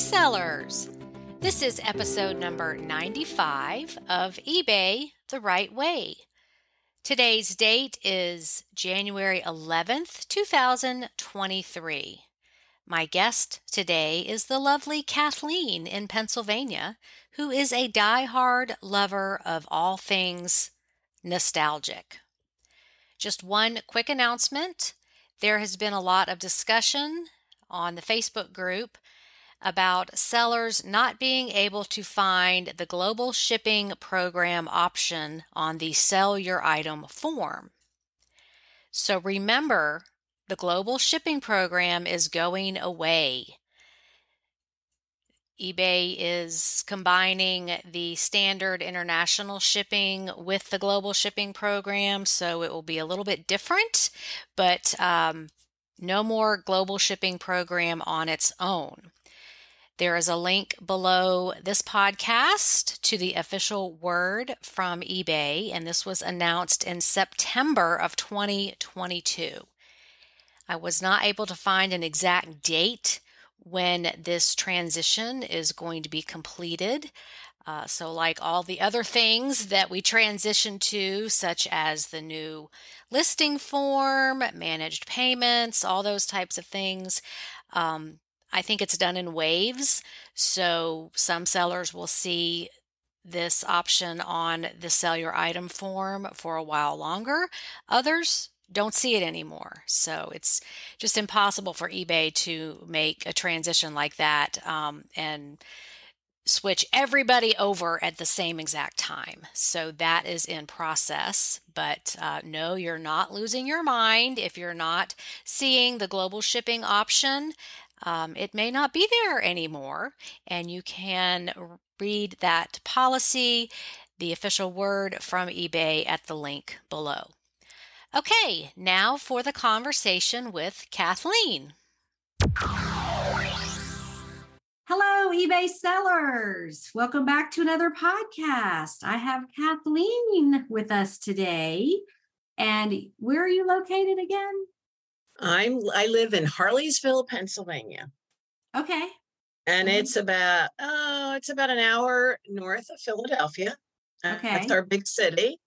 resellers. This is episode number 95 of eBay the Right Way. Today's date is January 11th, 2023. My guest today is the lovely Kathleen in Pennsylvania, who is a die-hard lover of all things nostalgic. Just one quick announcement there has been a lot of discussion on the Facebook group about sellers not being able to find the global shipping program option on the sell your item form. So remember, the global shipping program is going away eBay is combining the standard international shipping with the global shipping program, so it will be a little bit different, but um, no more global shipping program on its own. There is a link below this podcast to the official word from eBay, and this was announced in September of 2022. I was not able to find an exact date when this transition is going to be completed. Uh, so, like all the other things that we transition to, such as the new listing form, managed payments, all those types of things, um, I think it's done in waves. So, some sellers will see this option on the sell your item form for a while longer. Others don't see it anymore. So it's just impossible for eBay to make a transition like that um, and switch everybody over at the same exact time. So that is in process. But uh, no, you're not losing your mind if you're not seeing the global shipping option. Um, it may not be there anymore, and you can read that policy, the official word from eBay at the link below. Okay, now for the conversation with Kathleen. Hello, eBay sellers. Welcome back to another podcast. I have Kathleen with us today. And where are you located again? I'm I live in Harleysville, Pennsylvania. Okay. And mm-hmm. it's about oh, it's about an hour north of Philadelphia. Okay. That's our big city.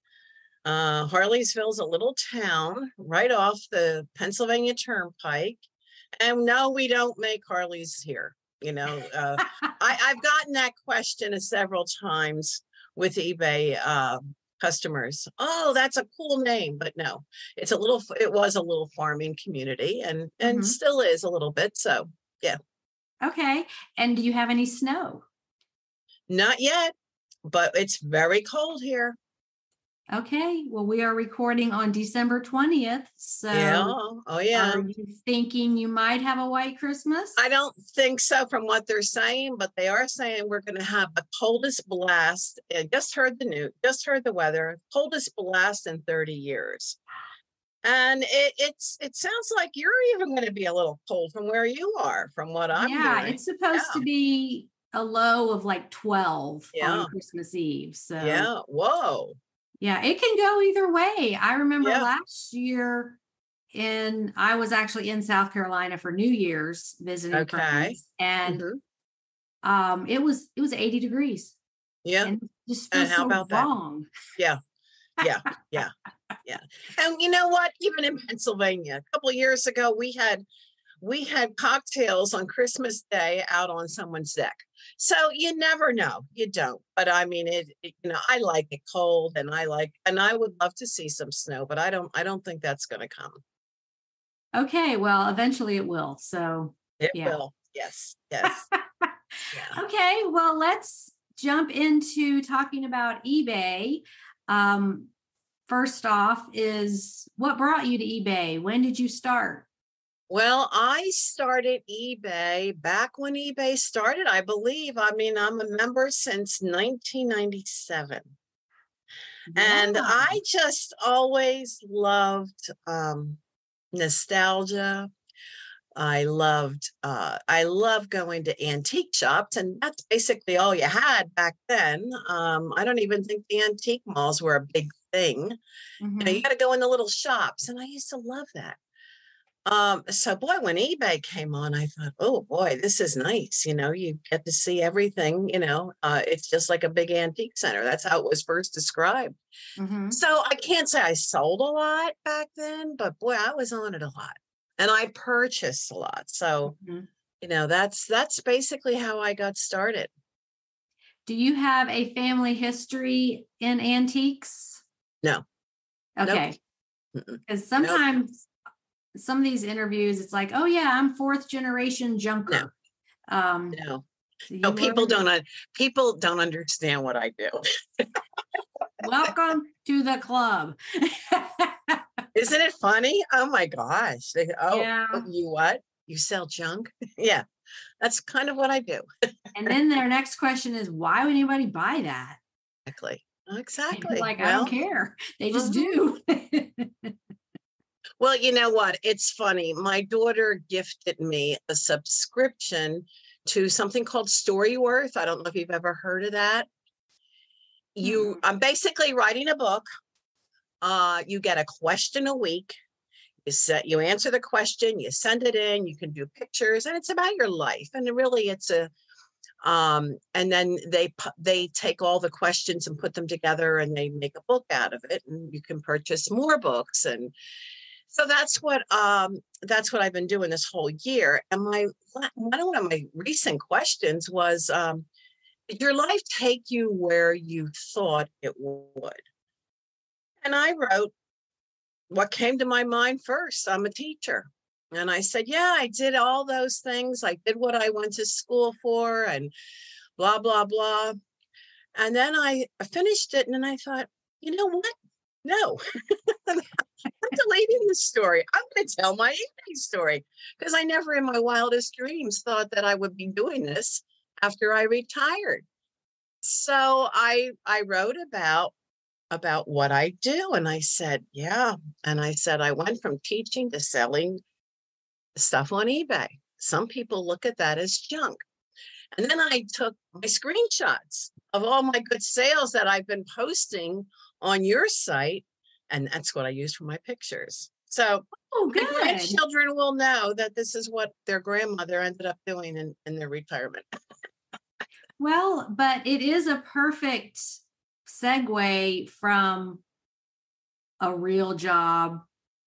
Uh, Harleysville's a little town right off the Pennsylvania Turnpike. And no, we don't make Harleys here. You know, uh, I, have gotten that question several times with eBay uh, customers. Oh, that's a cool name, but no, it's a little. It was a little farming community, and and mm-hmm. still is a little bit. So yeah. Okay. And do you have any snow? Not yet, but it's very cold here. Okay. Well, we are recording on December 20th. So, yeah. Oh, yeah. Are you thinking you might have a white Christmas? I don't think so from what they're saying, but they are saying we're going to have the coldest blast. I just heard the news, just heard the weather, coldest blast in 30 years. And it, it's it sounds like you're even going to be a little cold from where you are, from what I'm Yeah, hearing. it's supposed yeah. to be a low of like 12 yeah. on Christmas Eve. So yeah, whoa. Yeah, it can go either way. I remember last year in I was actually in South Carolina for New Year's visiting okay. friends, and mm-hmm. um, it was it was 80 degrees. Yeah, and just how so about wrong. that? Yeah, yeah, yeah, yeah. And you know what? Even in Pennsylvania, a couple years ago, we had we had cocktails on Christmas Day out on someone's deck. So you never know. You don't. But I mean it, it, you know, I like it cold and I like and I would love to see some snow, but I don't I don't think that's going to come. Okay, well, eventually it will. So it yeah. will. Yes. Yes. yeah. Okay, well, let's jump into talking about eBay. Um first off is what brought you to eBay? When did you start? Well, I started eBay back when eBay started, I believe. I mean, I'm a member since 1997. Yeah. And I just always loved um, nostalgia. I loved uh, I love going to antique shops, and that's basically all you had back then. Um, I don't even think the antique malls were a big thing. Mm-hmm. You, know, you got to go in the little shops, and I used to love that. Um, so boy, when eBay came on, I thought, oh boy, this is nice. You know, you get to see everything, you know, uh, it's just like a big antique center. That's how it was first described. Mm-hmm. So I can't say I sold a lot back then, but boy, I was on it a lot and I purchased a lot. So, mm-hmm. you know, that's that's basically how I got started. Do you have a family history in antiques? No. Okay. Because nope. sometimes. Some of these interviews, it's like, oh yeah, I'm fourth generation junker. No. Um, no. No, people don't. People don't understand what I do. Welcome to the club. Isn't it funny? Oh my gosh! They, oh, yeah. you what? You sell junk? yeah, that's kind of what I do. and then their next question is, why would anybody buy that? Exactly. Exactly. Like, well, I don't care. They just do. well, you know what? It's funny. My daughter gifted me a subscription to something called Storyworth. I don't know if you've ever heard of that. You. I'm basically writing a book. Uh, you get a question a week. You set, you answer the question, you send it in. You can do pictures, and it's about your life. And really, it's a um, and then they they take all the questions and put them together and they make a book out of it and you can purchase more books and so that's what um, that's what I've been doing this whole year and my one of my recent questions was um, did your life take you where you thought it would and I wrote what came to my mind first I'm a teacher and I said, Yeah, I did all those things. I did what I went to school for and blah, blah, blah. And then I finished it and then I thought, you know what? No, I'm deleting the story. I'm going to tell my evening story because I never in my wildest dreams thought that I would be doing this after I retired. So I I wrote about about what I do and I said, yeah, and I said I went from teaching to selling stuff on eBay. Some people look at that as junk. And then I took my screenshots of all my good sales that I've been posting on your site. And that's what I use for my pictures. So oh, good. my grandchildren will know that this is what their grandmother ended up doing in, in their retirement. well, but it is a perfect segue from a real job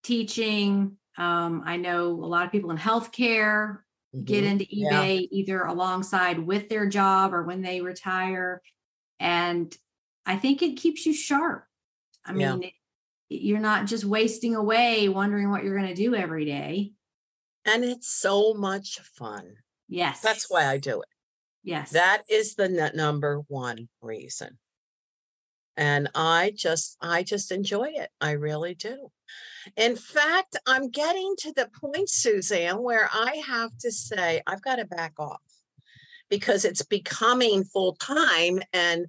teaching um, I know a lot of people in healthcare mm-hmm. get into eBay yeah. either alongside with their job or when they retire. And I think it keeps you sharp. I mean, yeah. it, you're not just wasting away wondering what you're going to do every day. And it's so much fun. Yes. That's why I do it. Yes. That is the number one reason. And I just I just enjoy it. I really do. In fact, I'm getting to the point, Suzanne, where I have to say, I've got to back off because it's becoming full time and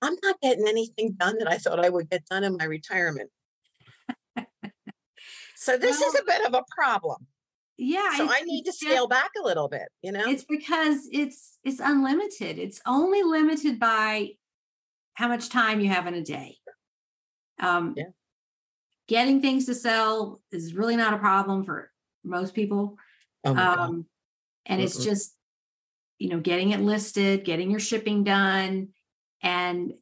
I'm not getting anything done that I thought I would get done in my retirement. So this well, is a bit of a problem. Yeah. So I need to scale back a little bit, you know? It's because it's it's unlimited. It's only limited by how much time you have in a day. Um, yeah getting things to sell is really not a problem for most people. Oh um, and it's just, you know, getting it listed, getting your shipping done. And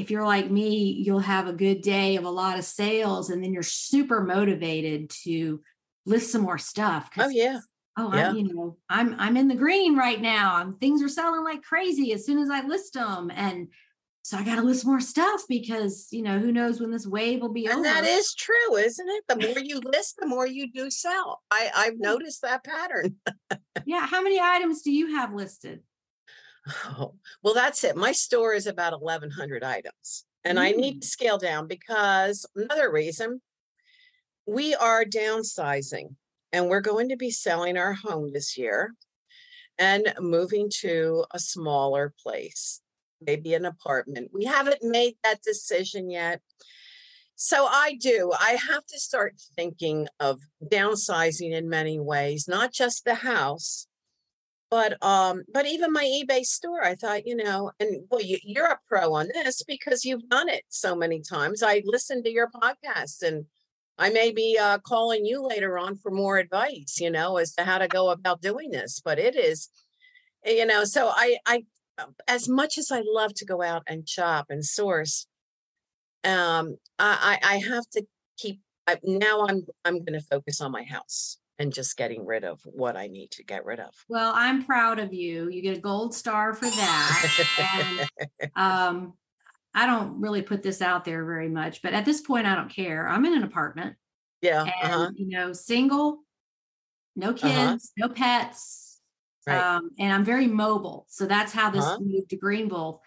if you're like me, you'll have a good day of a lot of sales and then you're super motivated to list some more stuff. Oh yeah. Oh, yeah. I'm, you know, I'm I'm in the green right now. I'm, things are selling like crazy as soon as I list them. And so I got to list more stuff because you know who knows when this wave will be and over. That is true, isn't it? The more you list, the more you do sell. I I've noticed that pattern. yeah, how many items do you have listed? Oh, well, that's it. My store is about 1,100 items, and mm. I need mm. to scale down because another reason we are downsizing, and we're going to be selling our home this year and moving to a smaller place maybe an apartment. We haven't made that decision yet. So I do. I have to start thinking of downsizing in many ways, not just the house, but um, but even my eBay store. I thought, you know, and well, you, you're a pro on this because you've done it so many times. I listened to your podcast and I may be uh, calling you later on for more advice, you know, as to how to go about doing this. But it is, eh, you know, so I, I, um, as much as I love to go out and shop and source, um, I, I have to keep. I, now I'm, I'm going to focus on my house and just getting rid of what I need to get rid of. Well, I'm proud of you. You get a gold star for that. and um, I don't really put this out there very much, but at this point, I don't care. I'm in an apartment. Yeah. And, uh-huh. you know, single, no uh-huh. kids, uh-huh. no pets. Right. Um, and I'm very mobile. So that's how this uh-huh. move to Greenville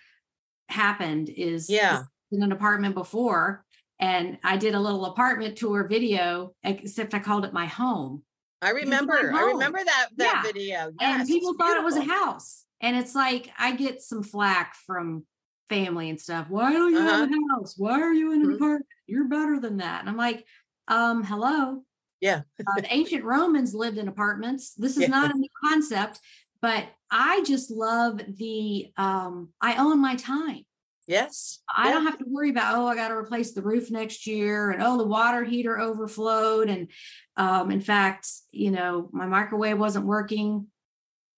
happened is yeah in an apartment before. And I did a little apartment tour video, except I called it my home. I remember. I remember that that yeah. video. Yes, and people thought it was a house. And it's like I get some flack from family and stuff. Why don't you uh-huh. have a house? Why are you in an mm-hmm. apartment? You're better than that. And I'm like, um, hello. Yeah. uh, the ancient Romans lived in apartments. This is yeah. not a new concept, but I just love the um, I own my time. Yes. I yeah. don't have to worry about, oh, I got to replace the roof next year and oh, the water heater overflowed. And um, in fact, you know, my microwave wasn't working.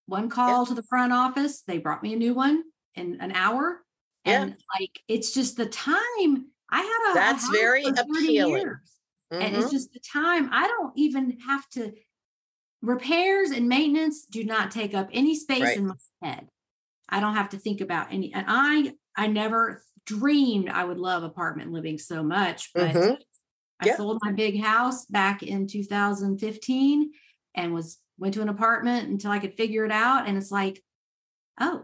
One call yeah. to the front office, they brought me a new one in an hour and like it's just the time I had a that's very appealing. Years, mm-hmm. And it's mm-hmm. just the time I don't even have to repairs and maintenance do not take up any space right. in my head. I don't have to think about any and I I never dreamed I would love apartment living so much, but mm-hmm. I sold my big house back in 2015 and was went to an apartment until I could figure it out and it's like oh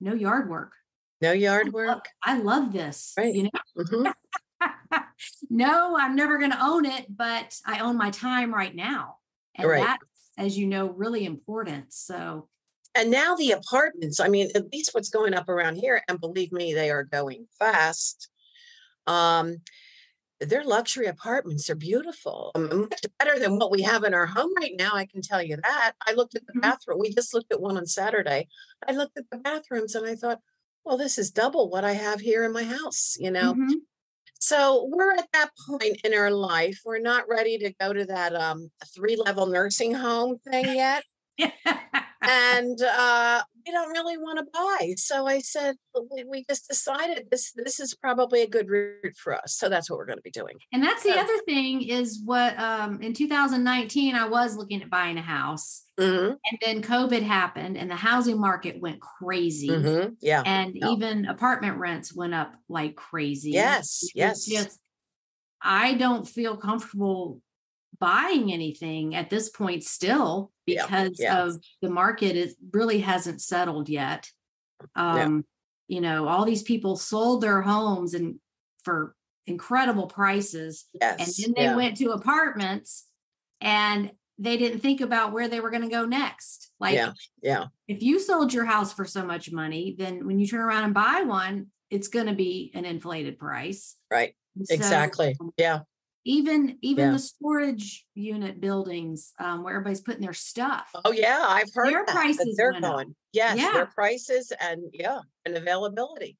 no yard work no yard work. I love, I love this. Right. You know. Mm-hmm. no, I'm never going to own it, but I own my time right now, and right. that's, as you know, really important. So. And now the apartments. I mean, at least what's going up around here, and believe me, they are going fast. Um, their luxury apartments are beautiful, um, much better than what we have in our home right now. I can tell you that. I looked at the mm-hmm. bathroom. We just looked at one on Saturday. I looked at the bathrooms and I thought, well, this is double what I have here in my house, you know? Mm-hmm. So we're at that point in our life. We're not ready to go to that um, three level nursing home thing yet. and uh, we don't really want to buy. So I said, we, just decided this this is probably a good route for us. So that's what we're going to be doing. And that's the so, other thing is what um, in 2019 I was looking at buying a house, mm-hmm. and then COVID happened, and the housing market went crazy. Mm-hmm. Yeah, and even apartment rents went up like crazy. Yes, yes. Just I don't feel comfortable buying anything at this point still because yeah, of the market it really hasn't settled yet. Um yeah. you know all these people sold their homes and for incredible prices yes, and then they yeah. went to apartments and they didn't think about where they were going to go next. Like yeah yeah. if you sold your house for so much money then when you turn around and buy one it's going to be an inflated price. Right so, exactly. Yeah even even yeah. the storage unit buildings um, where everybody's putting their stuff. Oh yeah, I've heard their that, prices they're going. Yes, yeah. their prices and yeah, and availability.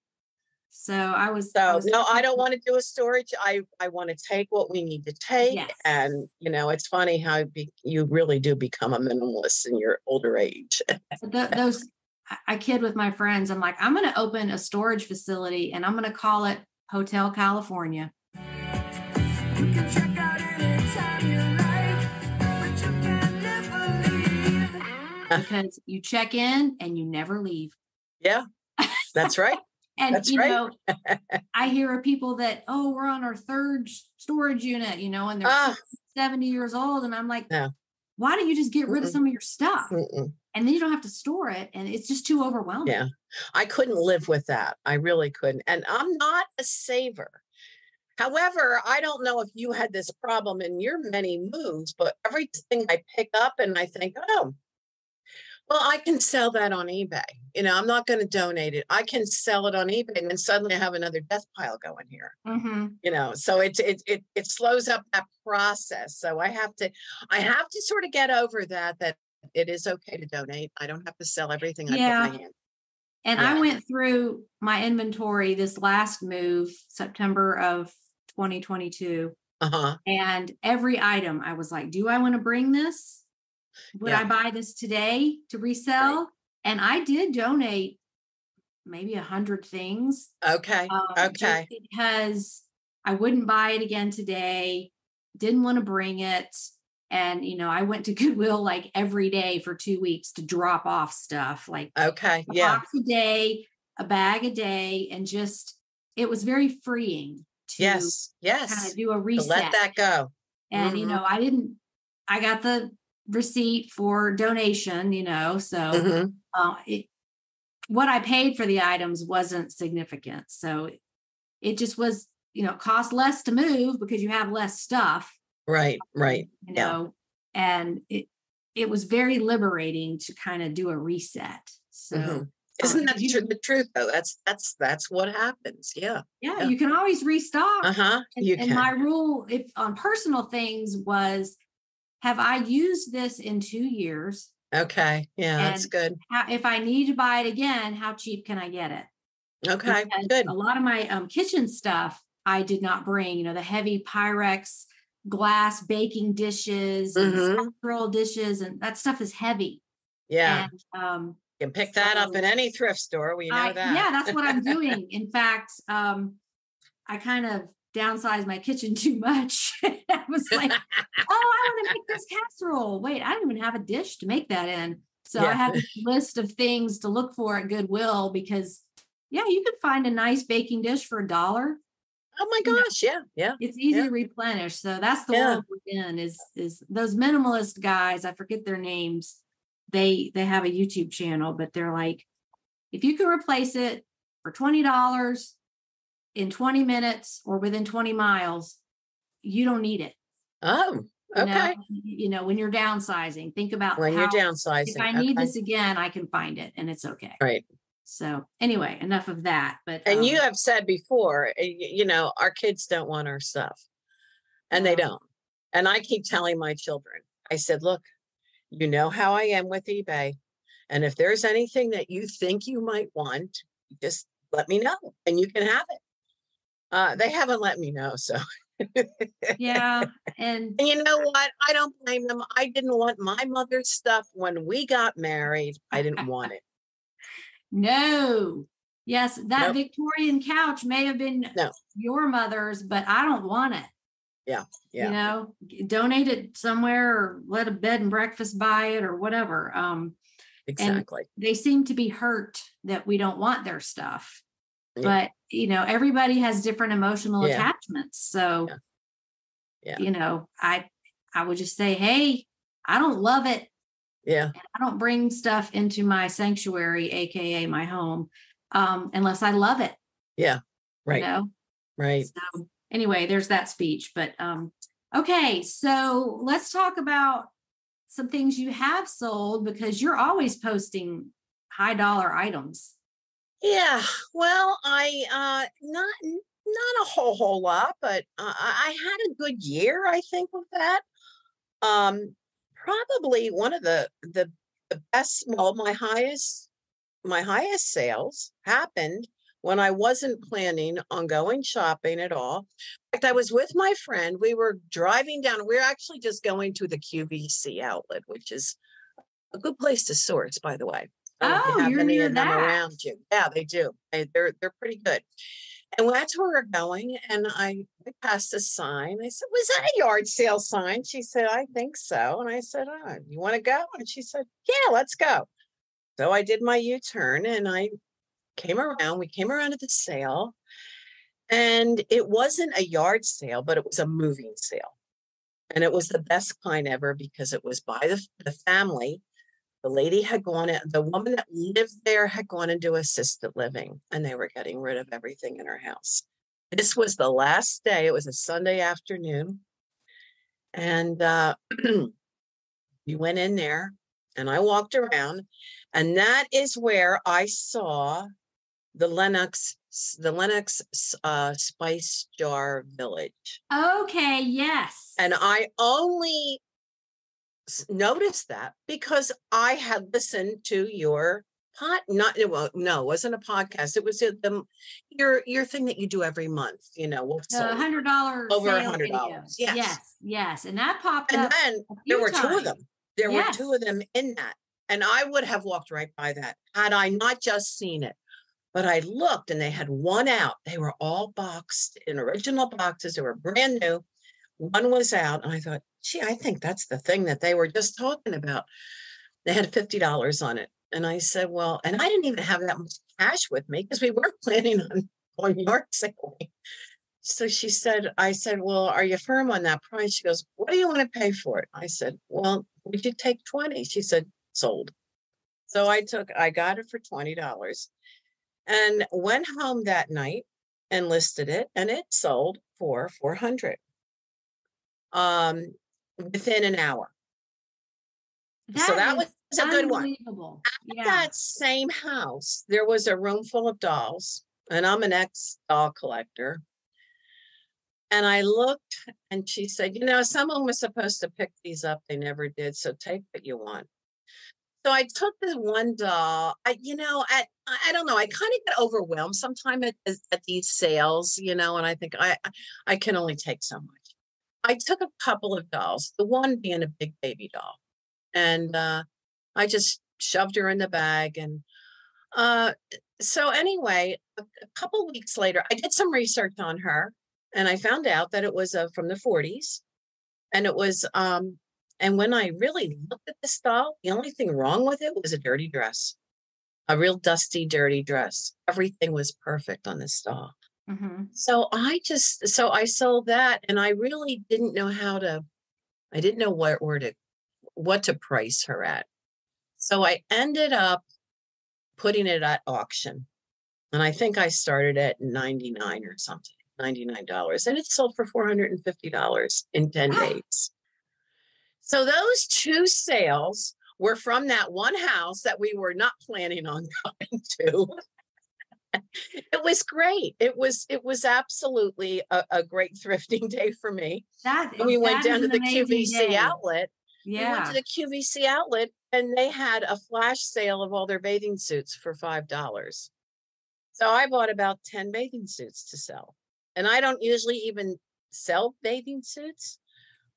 So I was so I was no, I don't want to do a storage. I I want to take what we need to take, yes. and you know, it's funny how be, you really do become a minimalist in your older age. the, those I kid with my friends. I'm like, I'm going to open a storage facility, and I'm going to call it Hotel California because you check in and you never leave. Yeah, that's right. and that's you right. know, I hear of people that, oh, we're on our third storage unit, you know, and they're ah. 70 years old. And I'm like, why don't you just get rid Mm-mm. of some of your stuff? Mm-mm. And then you don't have to store it. And it's just too overwhelming. Yeah. I couldn't live with that. I really couldn't. And I'm not a saver. However, I don't know if you had this problem in your many moves, but everything I pick up and I think, oh, well, I can sell that on eBay. You know, I'm not going to donate it. I can sell it on eBay, and then suddenly I have another death pile going here. Mm-hmm. You know, so it, it it it slows up that process. So I have to, I have to sort of get over that. That it is okay to donate. I don't have to sell everything I yeah. put my hand. And yeah. I went through my inventory this last move, September of 2022. Uh-huh. And every item I was like, do I want to bring this? Would yeah. I buy this today to resell? Right. And I did donate maybe a hundred things. Okay. Um, okay. Because I wouldn't buy it again today. Didn't want to bring it. And you know, I went to Goodwill like every day for two weeks to drop off stuff, like okay, yeah, box a day, a bag a day, and just it was very freeing to yes, yes, kind of do a reset. let that go. And mm-hmm. you know, I didn't. I got the receipt for donation, you know, so mm-hmm. uh, it, what I paid for the items wasn't significant. So it just was, you know, cost less to move because you have less stuff. Right, right. You know, yeah. and it it was very liberating to kind of do a reset. So mm-hmm. Isn't that you, the truth though? That's that's that's what happens. Yeah. Yeah, yeah. you can always restock. Uh-huh. And, you and my rule if on personal things was have I used this in two years? Okay. Yeah, and that's good. How, if I need to buy it again, how cheap can I get it? Okay. Because good. A lot of my um, kitchen stuff I did not bring, you know, the heavy Pyrex glass baking dishes mm-hmm. and dishes, and that stuff is heavy. Yeah. And, um, can pick that up in any thrift store. We know I, that. Yeah, that's what I'm doing. In fact, um, I kind of downsized my kitchen too much. I was like, oh, I want to make this casserole. Wait, I don't even have a dish to make that in. So yeah. I have a list of things to look for at Goodwill because, yeah, you can find a nice baking dish for a dollar. Oh my gosh, yeah, yeah. It's easy yeah. to replenish. So that's the yeah. world we're in. Is is those minimalist guys? I forget their names. They they have a YouTube channel, but they're like, if you can replace it for twenty dollars, in 20 minutes or within 20 miles, you don't need it. Oh, okay. You know, you know when you're downsizing, think about when how, you're downsizing. If I need okay. this again, I can find it and it's okay. Right. So anyway, enough of that. But and um, you have said before, eh, you know, our kids don't want our stuff, and they don't. And I keep telling my children, I said, look, you know how I am with eBay, and if there's anything that you think you might want, just let me know, and you can have it. Uh, they haven't let me know. So, yeah. And, and you know what? I don't blame them. I didn't want my mother's stuff when we got married. I didn't want it. No. Yes, that nope. Victorian couch may have been no. your mother's, but I don't want it. Yeah. Yeah. You know, donate it somewhere or let a bed and breakfast buy it or whatever. Um exactly. they seem to be hurt that we don't want their stuff. Yeah. But you know everybody has different emotional yeah. attachments so yeah. yeah. you know i i would just say hey i don't love it yeah i don't bring stuff into my sanctuary aka my home um unless i love it yeah right you know? right so anyway there's that speech but um okay so let's talk about some things you have sold because you're always posting high dollar items yeah, well, I uh not not a whole whole lot, but uh, I had a good year, I think, with that. Um, probably one of the the the best, well, my highest my highest sales happened when I wasn't planning on going shopping at all. In fact, I was with my friend. We were driving down. We are actually just going to the QVC outlet, which is a good place to source, by the way. Oh, you you're near that. around you. Yeah, they do. They, they're they're pretty good. And that's where we're going. And I, I passed a sign. I said, Was that a yard sale sign? She said, I think so. And I said, Oh, you want to go? And she said, Yeah, let's go. So I did my U turn and I came around. We came around to the sale. And it wasn't a yard sale, but it was a moving sale. And it was the best kind ever because it was by the, the family the lady had gone the woman that lived there had gone into assisted living and they were getting rid of everything in her house. This was the last day, it was a Sunday afternoon. And uh, we went in there and I walked around, and that is where I saw the Lenox the Lenox uh, Spice Jar Village. Okay, yes. And I only noticed that because I had listened to your pot not well no it wasn't a podcast it was the your your thing that you do every month you know what's a hundred dollars over a hundred dollars yes. yes yes and that popped and up And then there were times. two of them there yes. were two of them in that and i would have walked right by that had i not just seen it but i looked and they had one out they were all boxed in original boxes they were brand new one was out and i thought gee i think that's the thing that they were just talking about they had $50 on it and I said, Well, and I didn't even have that much cash with me because we weren't planning on going yard sailing. So she said, I said, Well, are you firm on that price? She goes, What do you want to pay for it? I said, Well, would you take 20? She said, Sold. So I took, I got it for $20 and went home that night and listed it and it sold for 400 um within an hour. That so that was a good one. Yeah. that same house, there was a room full of dolls, and I'm an ex doll collector. And I looked and she said, You know, someone was supposed to pick these up. They never did. So take what you want. So I took the one doll. I, you know, at I don't know. I kind of get overwhelmed sometimes at, at these sales, you know, and I think I I can only take so much. I took a couple of dolls. The one being a big baby doll, and uh, I just shoved her in the bag. And uh, so, anyway, a, a couple weeks later, I did some research on her and I found out that it was uh, from the 40s. And it was, um, and when I really looked at this doll, the only thing wrong with it was a dirty dress, a real dusty, dirty dress. Everything was perfect on this doll. Mm-hmm. So I just, so I sold that and I really didn't know how to, I didn't know what, where to, what to price her at. So I ended up putting it at auction. And I think I started at 99 or something, $99. And it sold for $450 in 10 days. So those two sales were from that one house that we were not planning on going to. it was great. It was it was absolutely a, a great thrifting day for me. That we went down to the QVC day. outlet. Yeah. We went to the QVC outlet and they had a flash sale of all their bathing suits for five dollars. So I bought about 10 bathing suits to sell. And I don't usually even sell bathing suits,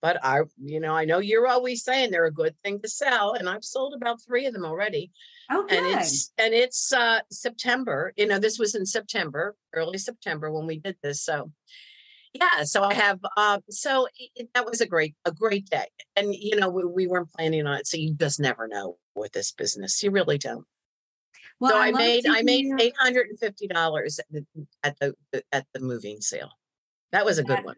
but I, you know, I know you're always saying they're a good thing to sell. And I've sold about three of them already. Okay. And it's and it's uh September. You know, this was in September, early September when we did this. So yeah so i have uh, so it, that was a great a great day and you know we, we, weren't planning on it so you just never know with this business you really don't well, so I, I made I made eight hundred and fifty dollars at the at the moving sale. That was a good one.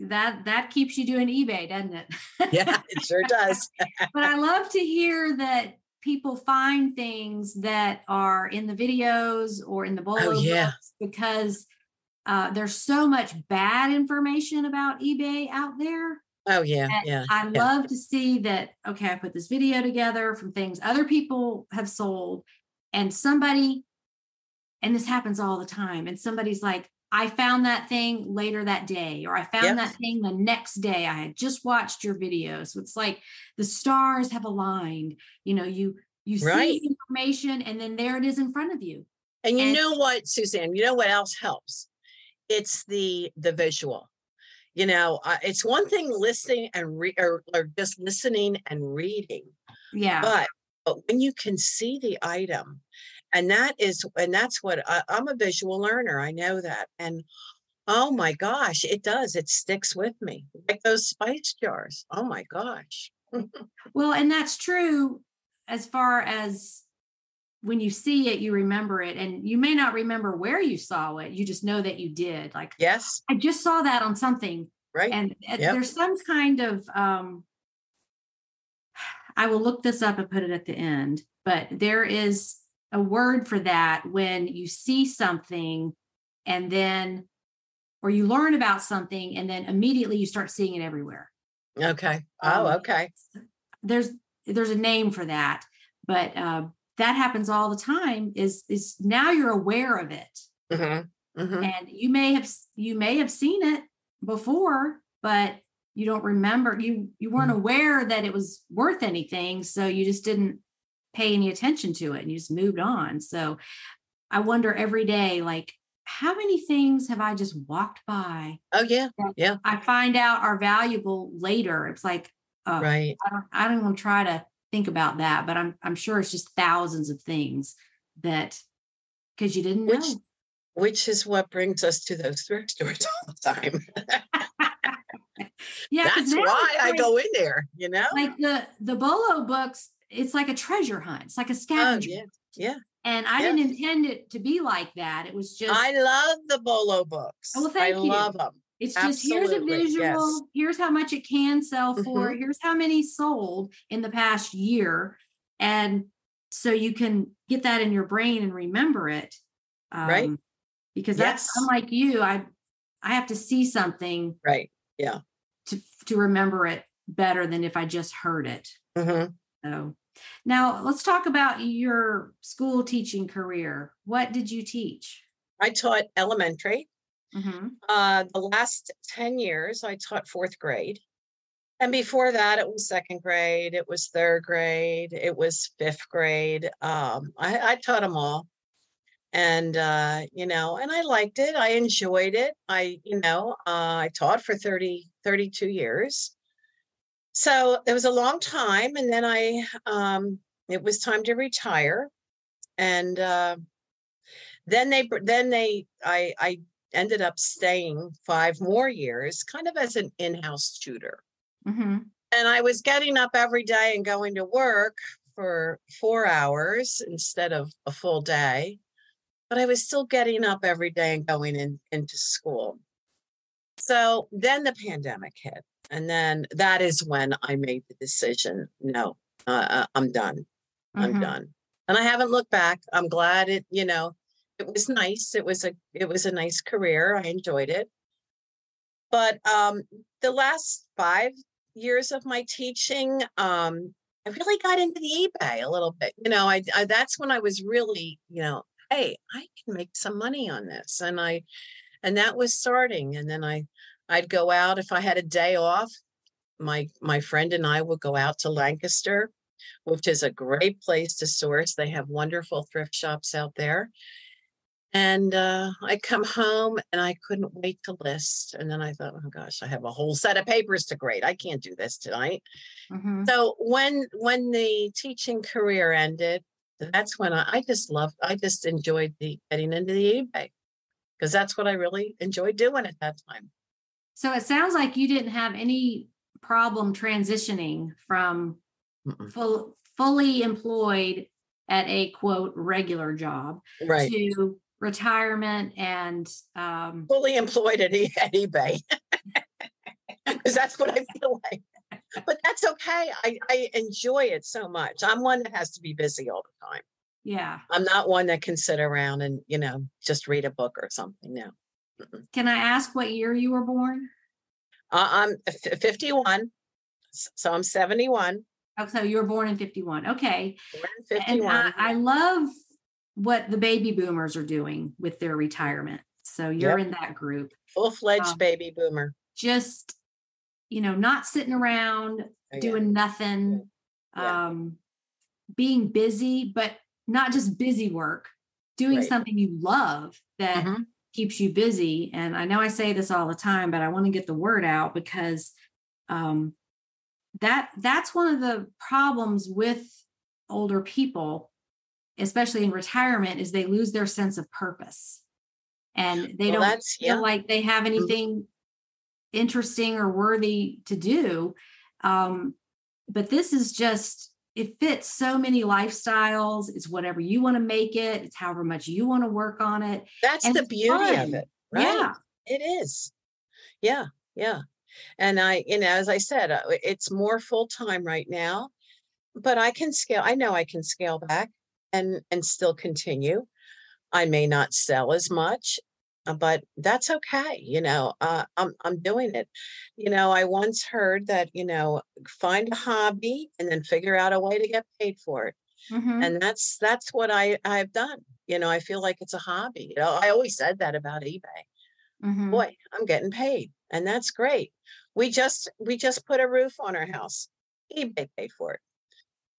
That that keeps you doing eBay, doesn't it? yeah, it sure does. but I love to hear that people find things that are in the videos or in the bolo oh, yeah. because uh, there's so much bad information about eBay out there. Oh yeah, yeah. I yeah. love to see that. Okay, I put this video together from things other people have sold, and somebody, and this happens all the time. And somebody's like, "I found that thing later that day," or "I found yep. that thing the next day." I had just watched your video, so it's like the stars have aligned. You know, you you right. see information, and then there it is in front of you. And you and, know what, Suzanne? You know what else helps? it's the the visual you know uh, it's one thing listening and re- or, or just listening and reading yeah but but when you can see the item and that is and that's what I, i'm a visual learner i know that and oh my gosh it does it sticks with me like those spice jars oh my gosh well and that's true as far as when you see it, you remember it, and you may not remember where you saw it. You just know that you did. Like, yes, I just saw that on something, right? And uh, yep. there's some kind of. um I will look this up and put it at the end, but there is a word for that when you see something and then or you learn about something and then immediately you start seeing it everywhere. Okay. Oh, um, okay. There's there's a name for that, but uh, that happens all the time is is now you're aware of it mm-hmm. Mm-hmm. and you may have you may have seen it before but you don't remember you you weren't mm-hmm. aware that it was worth anything so you just didn't pay any attention to it and you just moved on. So I wonder every day, like, how many things have I just walked by? Oh yeah, yeah. I find out are valuable later. It's like, uh, right. I don't, I don't want to try to think about that, but I'm, I'm sure it's just thousands of things that because you didn't know. Which, which is what brings us to those thrift stores all the time. yeah, that's why I go in there. You know, like the the Bolo books. It's like a treasure hunt. It's like a scavenger. Oh, yeah, yeah. And I yeah. didn't intend it to be like that. It was just. I love the Bolo books. Oh, well, thank I you. love them. It's just here's a visual. Yes. Here's how much it can sell for. Mm-hmm. Here's how many sold in the past year, and so you can get that in your brain and remember it. Um, right. Because yes. that's unlike you. I I have to see something. Right. Yeah. To to remember it better than if I just heard it. Mm-hmm. So now let's talk about your school teaching career. What did you teach? I taught elementary. Mm-hmm. Uh, the last 10 years, I taught fourth grade. And before that, it was second grade, it was third grade, it was fifth grade. Um, I, I taught them all. And, uh, you know, and I liked it. I enjoyed it. I, you know, uh, I taught for 30, 32 years. So it was a long time. And then I, um, it was time to retire. And, uh, then they, then they, I, I ended up staying five more years, kind of as an in house tutor. Mm-hmm. And I was getting up every day and going to work for four hours instead of a full day. But I was still getting up every day and going in, into school. So then the pandemic hit. And then that is when I made the decision no, uh, uh I'm done. Mm-hmm. I'm done. And I haven't looked back. I'm glad it, you know, it was nice. It was a it was a nice career. I enjoyed it. But um the last five years of my teaching, um, I really got into the eBay a little bit. You know, I, I that's when I was really, you know, hey, I can make some money on this. And I and that was starting. And then I I'd go out if I had a day off. My my friend and I would go out to Lancaster, which is a great place to source. They have wonderful thrift shops out there. And uh, I come home and I couldn't wait to list. And then I thought, oh gosh, I have a whole set of papers to grade. I can't do this tonight. Mm-hmm. So when when the teaching career ended, that's when I, I just loved. I just enjoyed the getting into the eBay because that's what I really enjoyed doing at that time. So it sounds like you didn't have any problem transitioning from full, fully employed at a quote regular job right. to retirement and um, fully employed at, e- at eBay because that's what I feel like. But that's okay. I, I enjoy it so much. I'm one that has to be busy all the time. Yeah. I'm not one that can sit around and, you know, just read a book or something. No. Can I ask what year you were born? Uh, I'm 51. So I'm 71. Oh, so you were born in 51. Okay. Born in 51. And I, I love what the baby boomers are doing with their retirement. So you're yep. in that group. Full fledged um, baby boomer. Just, you know, not sitting around oh, doing nothing, yeah. um, being busy, but not just busy work, doing right. something you love that mm-hmm. Keeps you busy. And I know I say this all the time, but I want to get the word out because um, that that's one of the problems with older people especially in retirement, is they lose their sense of purpose and they well, don't feel yeah. like they have mm-hmm. anything interesting or worthy to do. Um, but this is just, it fits so many lifestyles. It's whatever you want to make it, it's however much you want to work on it. That's and the beauty fun. of it. Right? Yeah. It is. Yeah. Yeah. And I, you know, as I said, uh, it's more full time right now, but I can scale. I know I can scale back and and still continue. I may not sell as much, but that's okay. You know, uh, I'm I'm doing it. You know, I once heard that you know find a hobby and then figure out a way to get paid for it, mm-hmm. and that's that's what I I've done. You know, I feel like it's a hobby. You know, I always said that about eBay. Mm-hmm. Boy, I'm getting paid, and that's great. We just we just put a roof on our house. eBay paid for it.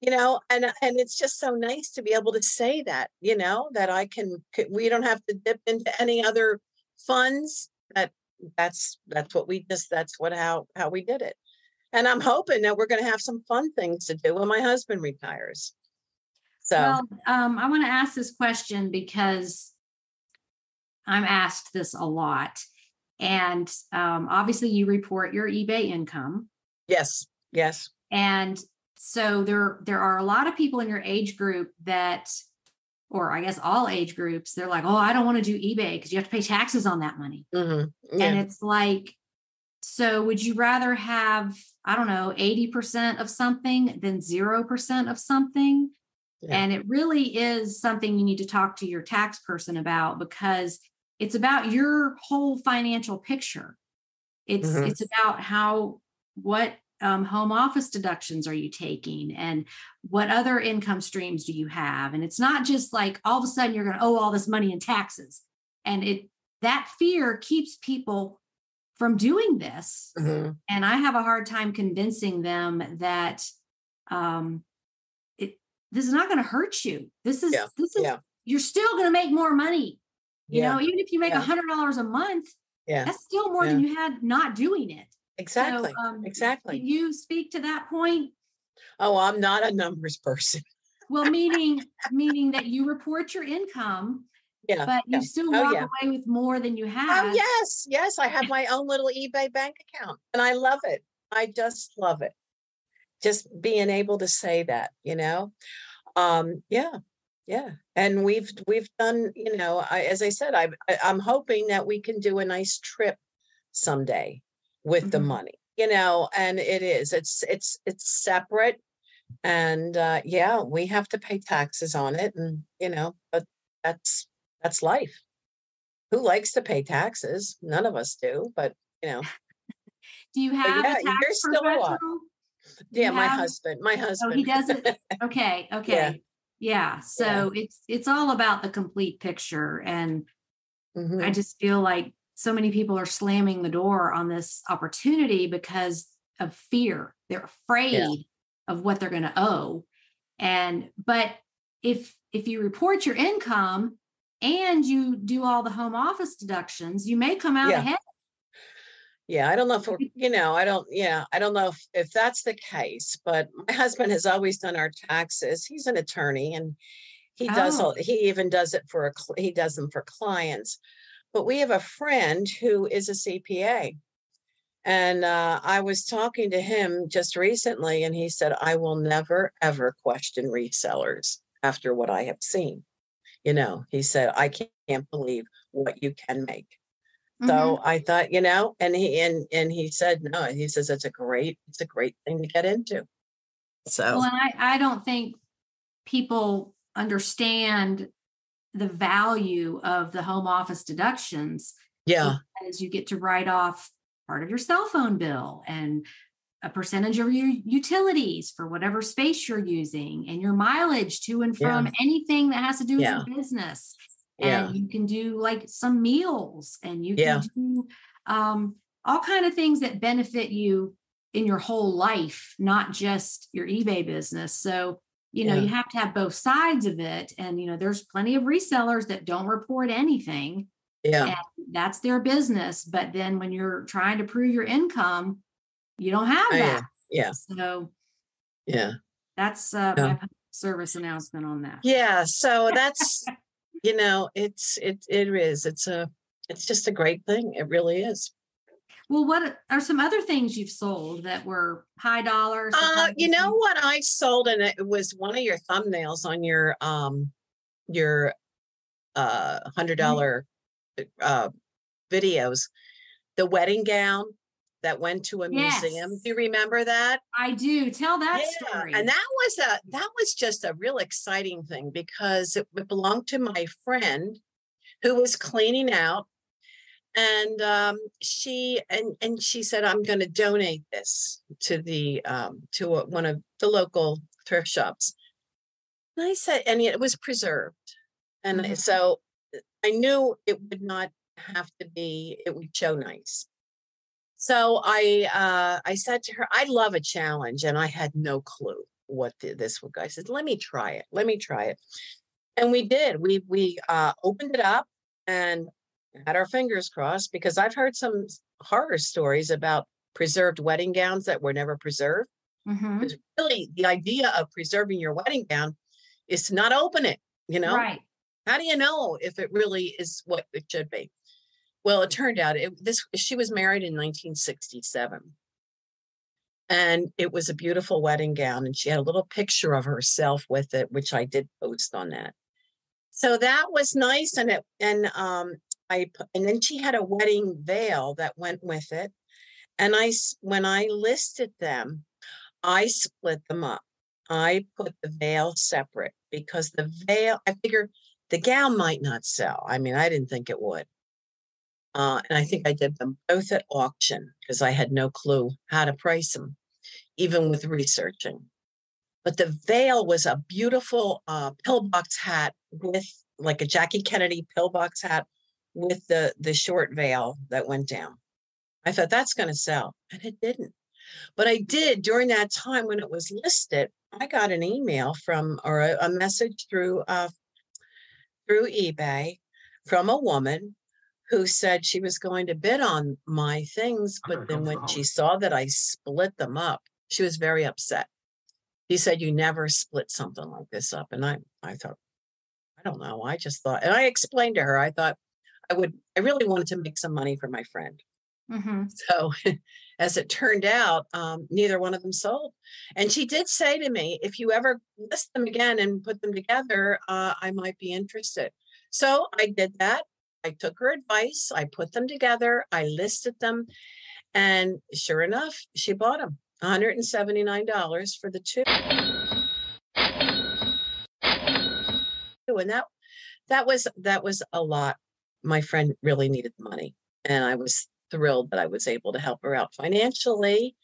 You know and and it's just so nice to be able to say that you know that i can we don't have to dip into any other funds that that's that's what we just that's what how how we did it. And i'm hoping that we're going to have some fun things to do when my husband retires. So. Well um, i want to ask this question because i'm asked this a lot. And um, obviously you report your ebay income. Yes yes. And so there there are a lot of people in your age group that or i guess all age groups they're like oh i don't want to do ebay because you have to pay taxes on that money mm-hmm. yeah. and it's like so would you rather have i don't know 80% of something than 0% of something yeah. and it really is something you need to talk to your tax person about because it's about your whole financial picture it's mm-hmm. it's about how what um, home office deductions are you taking and what other income streams do you have and it's not just like all of a sudden you're going to owe all this money in taxes and it that fear keeps people from doing this mm-hmm. and i have a hard time convincing them that um it this is not going to hurt you this is yeah. this is yeah. you're still going to make more money you yeah. know even if you make a hundred dollars a month yeah that's still more than you had not doing it Exactly. So, um, exactly. Can you speak to that point? Oh, I'm not a numbers person. well, meaning meaning that you report your income, yeah, but you yeah. still oh, walk yeah. away with more than you oh, have. Oh, yes, yes. I have my own little eBay bank account, and I love it. I just love it. Just being able to say that, you know, um, yeah, yeah. And we've we've done, you know, I, as I said, I, I'm hoping that we can do a nice trip someday with mm-hmm. the money you know and it is it's it's it's separate and uh yeah we have to pay taxes on it and you know but that's that's life who likes to pay taxes none of us do but you know do you have yeah, a tax you're still professional? yeah my have... husband my husband oh he does it okay okay yeah, yeah. so yeah. it's it's all about the complete picture and mm-hmm. i just feel like so many people are slamming the door on this opportunity because of fear. They're afraid yeah. of what they're going to owe. And but if if you report your income and you do all the home office deductions, you may come out yeah. ahead. Yeah, I don't know if you know, I don't, yeah, I don't know if, if that's the case, but my husband has always done our taxes. He's an attorney and he does, oh. all, he even does it for a, he does them for clients. But we have a friend who is a CPA. And uh, I was talking to him just recently, and he said, I will never, ever question resellers after what I have seen. You know, he said, I can't believe what you can make. Mm-hmm. So I thought, you know, and he and and he said no. He says it's a great, it's a great thing to get into. So well, and I, I don't think people understand the value of the home office deductions. Yeah. As you get to write off part of your cell phone bill and a percentage of your utilities for whatever space you're using and your mileage to and from yeah. anything that has to do with yeah. your business. And yeah. you can do like some meals and you can do um, all kind of things that benefit you in your whole life, not just your eBay business. So you know yeah. you have to have both sides of it and you know there's plenty of resellers that don't report anything yeah. that's their business but then when you're trying to prove your income you don't have that. Yeah. So yeah. that's uh yeah. my service announcement on that. Yeah so that's you know it's it it is it's a it's just a great thing it really is well, what are some other things you've sold that were high dollars? Uh, you know what I sold, and it was one of your thumbnails on your um your uh hundred mm-hmm. uh videos, the wedding gown that went to a yes. museum. Do you remember that? I do. Tell that yeah. story. And that was a that was just a real exciting thing because it belonged to my friend who was cleaning out and um, she and and she said i'm going to donate this to the um, to a, one of the local thrift shops and i said and it was preserved and mm-hmm. so i knew it would not have to be it would show nice so i uh, i said to her i love a challenge and i had no clue what the, this would go. I said, let me try it. Let me try it. And we did. We we uh, opened it up and had our fingers crossed because I've heard some horror stories about preserved wedding gowns that were never preserved. Mm-hmm. Really, the idea of preserving your wedding gown is to not open it. You know, right? How do you know if it really is what it should be? Well, it turned out it, this she was married in 1967. And it was a beautiful wedding gown, and she had a little picture of herself with it, which I did post on that. So that was nice, and it and um I and then she had a wedding veil that went with it, and I when I listed them, I split them up. I put the veil separate because the veil I figured the gown might not sell. I mean, I didn't think it would. Uh, and I think I did them both at auction because I had no clue how to price them, even with researching. But the veil was a beautiful uh, pillbox hat with like a Jackie Kennedy pillbox hat with the the short veil that went down. I thought that's going to sell, and it didn't. But I did during that time when it was listed. I got an email from or a, a message through uh, through eBay from a woman who said she was going to bid on my things, but then when she saw that I split them up, she was very upset. He said, You never split something like this up. And I, I thought, I don't know. I just thought, and I explained to her, I thought I would, I really wanted to make some money for my friend. Mm-hmm. So, as it turned out, um, neither one of them sold. And she did say to me, if you ever list them again and put them together, uh, I might be interested. So I did that. I took her advice. I put them together. I listed them. And sure enough, she bought them $179 for the two. And that that was that was a lot. My friend really needed the money. And I was thrilled that I was able to help her out financially.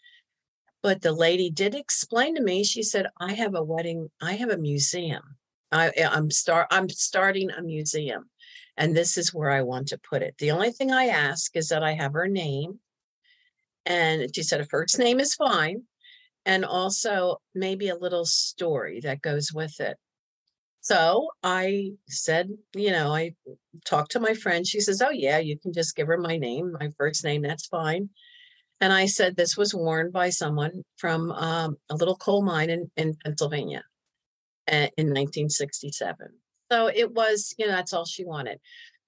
But the lady did explain to me, she said, I have a wedding, I have a museum. I, eh, I'm start I'm starting a museum and this is where I want to put it. The only thing I ask is that I have her name. And she said a first name is fine. And also maybe a little story that goes with it. So I said, you know, I talked to my friend. She says, Oh, yeah, you can just give her my name, my first name, that's fine. And I said, This was worn by someone from um, a little coal mine in, in Pennsylvania eh, in 1967. So it was, you know, that's all she wanted.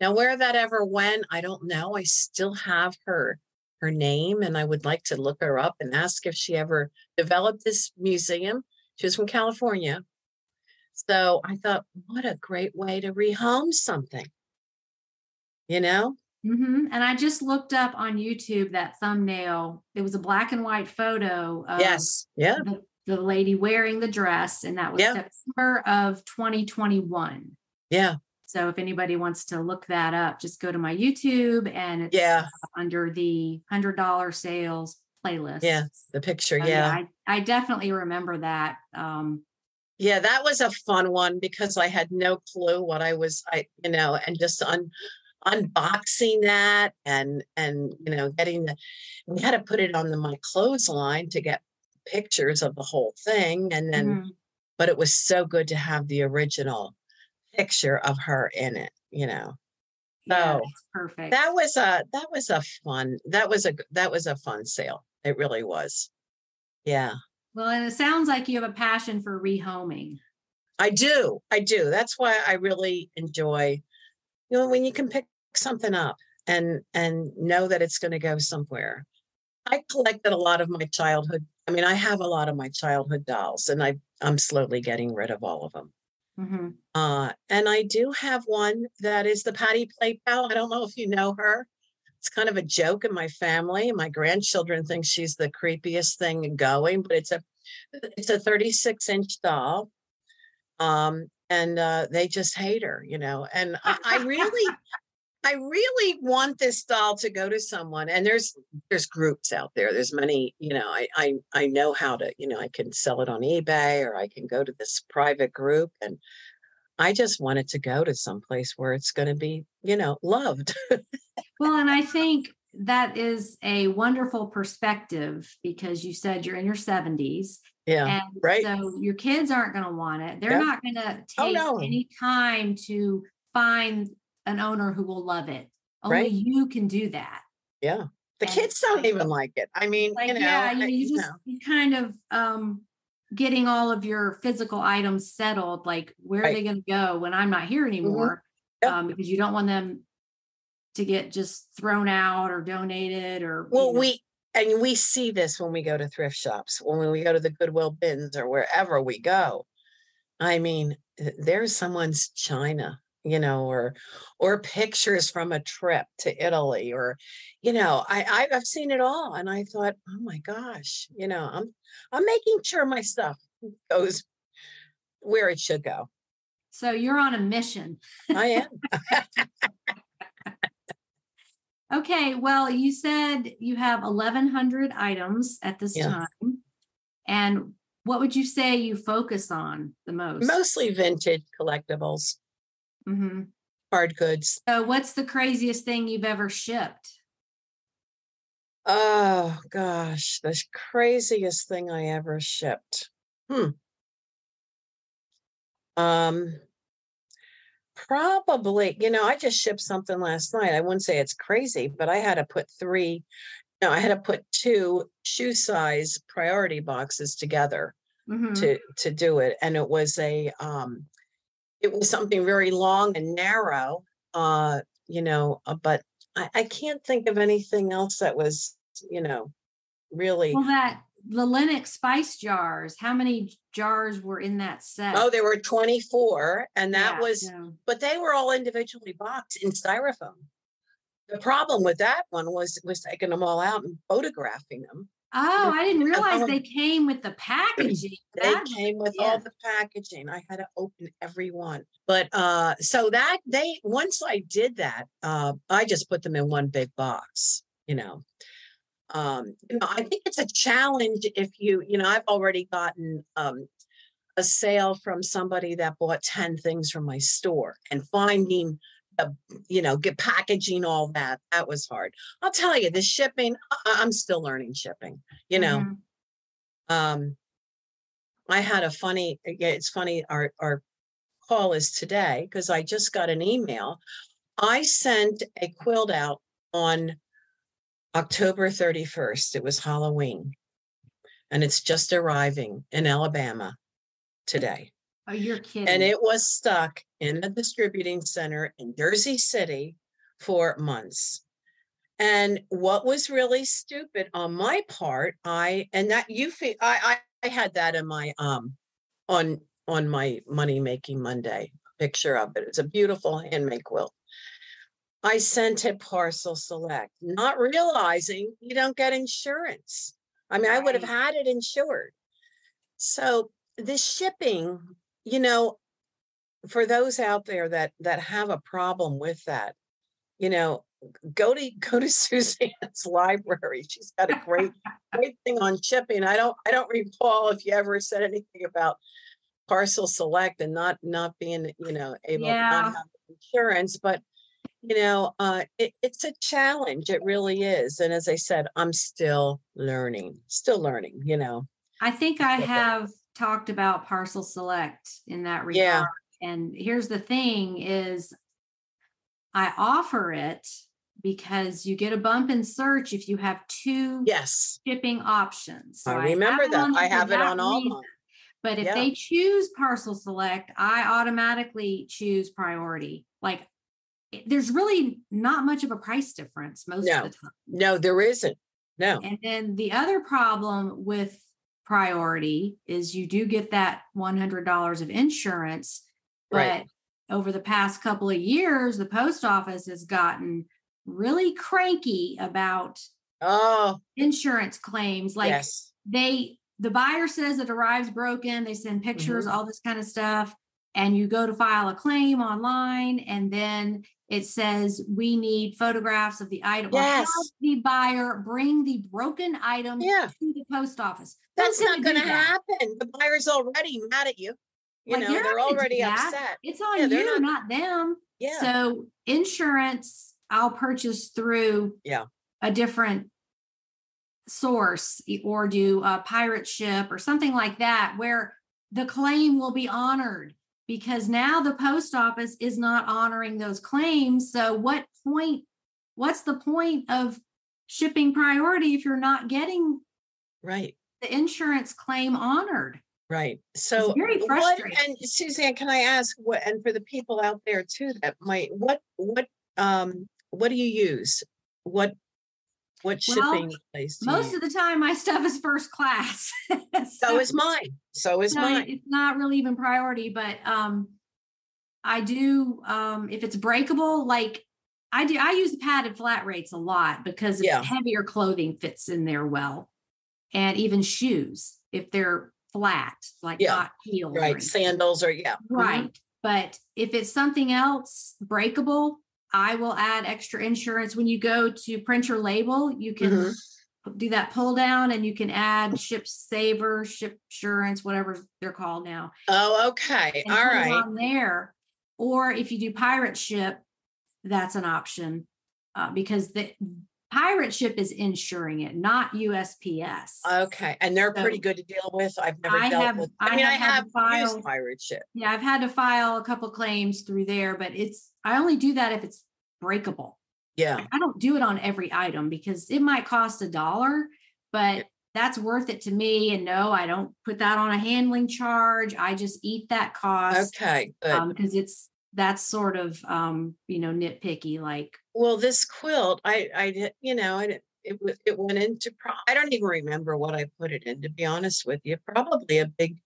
Now, where that ever went, I don't know. I still have her her name, and I would like to look her up and ask if she ever developed this museum. She was from California. So I thought, what a great way to rehome something. You know? Mm-hmm. And I just looked up on YouTube that thumbnail. It was a black and white photo. yes. Yeah. The, the lady wearing the dress, and that was yeah. September of 2021. Yeah. So if anybody wants to look that up, just go to my YouTube and it's yeah. under the hundred dollar sales playlist. Yeah, the picture. So, yeah, I, I definitely remember that. Um, yeah, that was a fun one because I had no clue what I was, I you know, and just un, unboxing that and and you know getting the, we had to put it on the my clothesline to get pictures of the whole thing and then mm-hmm. but it was so good to have the original picture of her in it you know? So perfect. that was a that was a fun that was a that was a fun sale. It really was. Yeah well and it sounds like you have a passion for rehoming i do i do that's why i really enjoy you know when you can pick something up and and know that it's going to go somewhere I collected a lot of my childhood. I mean, I have a lot of my childhood dolls, and I I'm slowly getting rid of all of them. Mm-hmm. Uh, and I do have one that is the Patty Play Pal. I don't know if you know her. It's kind of a joke in my family. My grandchildren think she's the creepiest thing going, but it's a it's a 36 inch doll. Um, and uh, they just hate her, you know. And I, I really I really want this doll to go to someone. And there's there's groups out there. There's many, you know, I I I know how to, you know, I can sell it on eBay or I can go to this private group and I just want it to go to some place where it's going to be, you know, loved. well, and I think that is a wonderful perspective because you said you're in your 70s. Yeah. And right. so your kids aren't going to want it. They're not going to oh, take oh, no. any time to find an owner who will love it. Only right. you can do that. Yeah. The and kids don't even like it. I mean, like, you know, yeah, you, you just know. kind of um getting all of your physical items settled, like where right. are they going to go when I'm not here mm-hmm. anymore? Mm-hmm. Yep. Um, because you don't want them to get just thrown out or donated or well, you know. we and we see this when we go to thrift shops, when we go to the Goodwill bins or wherever we go. I mean, there's someone's china you know or or pictures from a trip to italy or you know i i've seen it all and i thought oh my gosh you know i'm i'm making sure my stuff goes where it should go. So you're on a mission. I am. Okay well you said you have 1100 items at this time and what would you say you focus on the most? Mostly vintage collectibles Mm-hmm. Hard goods. So, what's the craziest thing you've ever shipped? Oh gosh, the craziest thing I ever shipped. Hmm. Um, probably, you know, I just shipped something last night. I wouldn't say it's crazy, but I had to put three, no, I had to put two shoe size priority boxes together mm-hmm. to to do it. And it was a um it was something very long and narrow, uh, you know, uh, but I, I can't think of anything else that was, you know, really. Well, that the Lenox spice jars, how many jars were in that set? Oh, there were 24. And that yeah, was, yeah. but they were all individually boxed in styrofoam. The problem with that one was was taking them all out and photographing them. Oh, I didn't realize they came with the packaging. they came with yeah. all the packaging. I had to open every one. But uh so that they once I did that, uh I just put them in one big box, you know. Um, you know, I think it's a challenge if you, you know, I've already gotten um a sale from somebody that bought 10 things from my store and finding you know, get packaging, all that. That was hard. I'll tell you, the shipping, I, am still learning shipping, you know. Mm-hmm. Um, I had a funny, yeah, it's funny, our, our call is today because I just got an email. I sent a quilt out on October 31st. It was Halloween. And it's just arriving in Alabama today. Oh, you're kidding. And it was stuck in a distributing center in Jersey City for months. And what was really stupid on my part, I and that you feel I, I I had that in my um on on my money making Monday picture of it. It's a beautiful handmade quilt. I sent it parcel select, not realizing you don't get insurance. I mean, right. I would have had it insured. So the shipping you know, for those out there that that have a problem with that, you know, go to go to Suzanne's library. She's got a great great thing on shipping. I don't I don't recall if you ever said anything about parcel select and not not being you know able yeah. to not have insurance, but you know uh, it, it's a challenge. It really is. And as I said, I'm still learning, still learning. You know. I think I have talked about parcel select in that regard. Yeah. And here's the thing is I offer it because you get a bump in search if you have two yes shipping options. So I remember I that. I have it on all. But if yeah. they choose parcel select, I automatically choose priority. Like there's really not much of a price difference most no. of the time. No, there isn't. No. And then the other problem with priority is you do get that $100 of insurance but right. over the past couple of years the post office has gotten really cranky about oh insurance claims like yes. they the buyer says it arrives broken they send pictures mm-hmm. all this kind of stuff and you go to file a claim online and then it says we need photographs of the item. Yes. The buyer bring the broken item yeah. to the post office. That's not going to happen. The buyer's already mad at you. You like, know, they're, they're already upset. It's on yeah, you, not, not them. Yeah. So insurance, I'll purchase through yeah a different source or do a pirate ship or something like that where the claim will be honored because now the post office is not honoring those claims. So what point what's the point of shipping priority if you're not getting right. the insurance claim honored? Right. So very frustrating. what, and suzanne can i ask what and for the people out there too that might what what um what do you use? What what shipping well, place? Most of the time, my stuff is first class. so, so, is mine. So is mine. It's not really even priority, but um, I do um, if it's breakable. Like I do, I use padded flat rates a lot because yeah. heavier clothing fits in there well, and even shoes if they're flat, like yeah. not heels, right? Sandals or yeah, right. Mm-hmm. But if it's something else breakable, I will add extra insurance when you go to print your label. You can mm-hmm. do that pull down and you can add ship saver, ship insurance, whatever they're called now. Oh, okay. All right. On there. Or if you do pirate ship, that's an option uh, because the pirate ship is insuring it, not USPS. Okay, and they're so pretty good to deal with. I've never I dealt have, with. I, I mean, have I have file, used pirate ship. Yeah, I've had to file a couple claims through there, but it's I only do that if it's breakable. Yeah, I don't do it on every item because it might cost a dollar, but yeah. that's worth it to me. And no, I don't put that on a handling charge. I just eat that cost. Okay, because um, it's that's sort of um you know nitpicky like well this quilt i i you know it it, it went into pro- i don't even remember what i put it in to be honest with you probably a big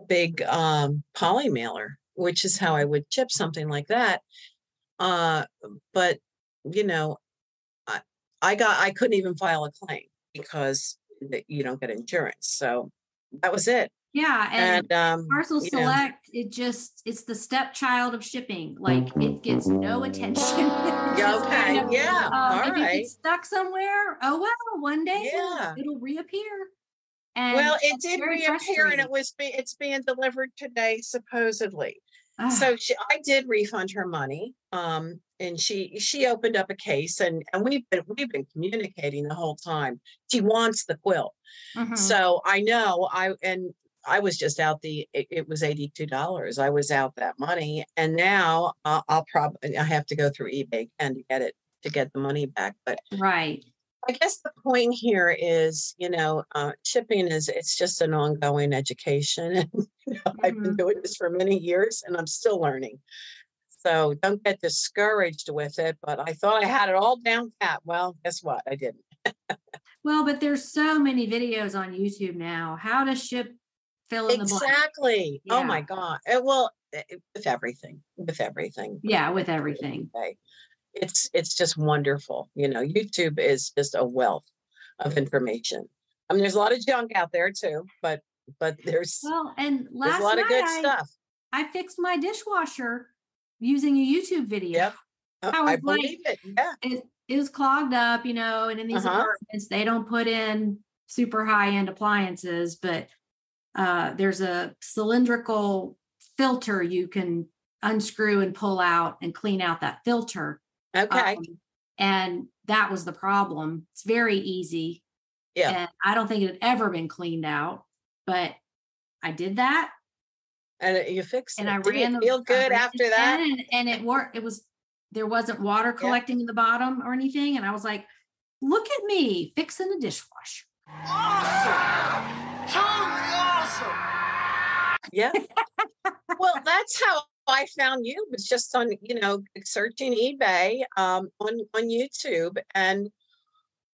a big um poly mailer which is how i would chip something like that. Uh but you know i i got i couldn't even file a claim because you don't get insurance so that was it yeah, and, and um, Parcel Select, it just it's the stepchild of shipping. Like it gets no attention. yeah, okay, kind of, yeah, um, all if right. It's stuck somewhere, oh well, one day yeah. it'll, it'll reappear. And well, it did reappear, and it was be, it's being delivered today, supposedly. Ah. So she, I did refund her money. Um, and she she opened up a case and and we've been we've been communicating the whole time she wants the quilt mm-hmm. so i know i and I was just out the it, it was eighty two dollars. I was out that money, and now uh, I'll probably I have to go through eBay and to get it to get the money back. But right, I guess the point here is, you know, uh, shipping is it's just an ongoing education, and you know, mm-hmm. I've been mm-hmm. doing this for many years, and I'm still learning. So don't get discouraged with it. But I thought I had it all down pat. Well, guess what? I didn't. well, but there's so many videos on YouTube now. How to ship fill in exactly. the blank. Oh my god. It, well, it, with everything, with everything. Yeah, with everything. Okay. It's it's just wonderful. You know, YouTube is just a wealth of information. I mean, there's a lot of junk out there too, but but there's well, and last a lot of good I, stuff. I fixed my dishwasher using a YouTube video. Yep. Uh, I, I believe like, it. Yeah. It, it was clogged up, you know, and in these uh-huh. apartments, they don't put in super high end appliances, but uh, there's a cylindrical filter you can unscrew and pull out and clean out that filter. Okay. Um, and that was the problem. It's very easy. Yeah. And I don't think it had ever been cleaned out, but I did that. And you fixed and it. And I Did ran. feel good after that. And, and, it worked. It was there wasn't water collecting yeah. in the bottom or anything. And I was like, look at me fixing a dishwasher. Awesome. Totally awesome. Yeah. well, that's how I found you was just on, you know, searching eBay um, on on YouTube, and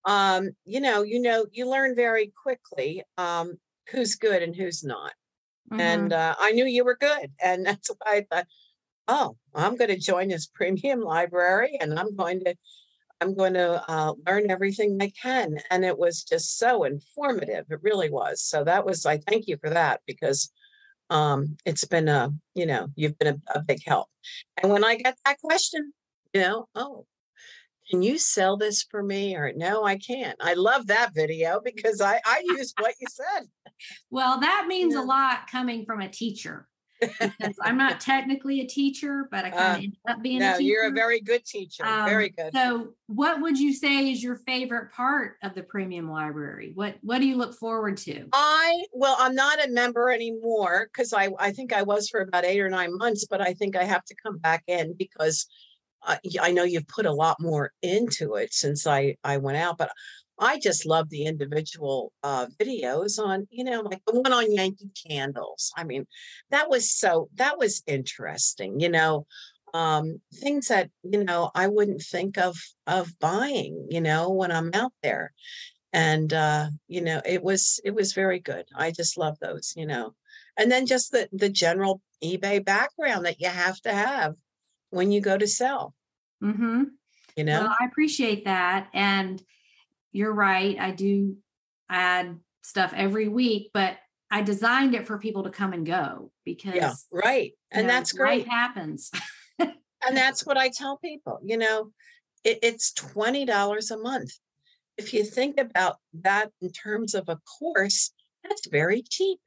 um, you know, you know, you learn very quickly um, who's good and who's not. Mm-hmm. And uh, I knew you were good, and that's why I thought, oh, I'm going to join this premium library, and I'm going to I'm going to uh, learn everything I can. And it was just so informative. It really was. So that was, I thank you for that because um, it's been a, you know, you've been a, a big help. And when I got that question, you know, oh, can you sell this for me? Or no, I can't. I love that video because I, I use what you said. Well, that means yeah. a lot coming from a teacher. Because I'm not technically a teacher, but I kind of uh, ended up being no, a teacher. You're a very good teacher. Um, very good. So, what would you say is your favorite part of the premium library? What What do you look forward to? I well, I'm not a member anymore because I I think I was for about eight or nine months, but I think I have to come back in because. Uh, I know you've put a lot more into it since I I went out, but I just love the individual uh, videos on, you know, like the one on Yankee Candles. I mean, that was so, that was interesting, you know, um, things that, you know, I wouldn't think of, of buying, you know, when I'm out there. And, uh, you know, it was, it was very good. I just love those, you know, and then just the, the general eBay background that you have to have when you go to sell. Mm-hmm. You know, well, I appreciate that. And, you're right. I do add stuff every week, but I designed it for people to come and go because yeah, right. And know, that's great. happens. and that's what I tell people, you know, it, it's $20 a month. If you think about that in terms of a course, that's very cheap,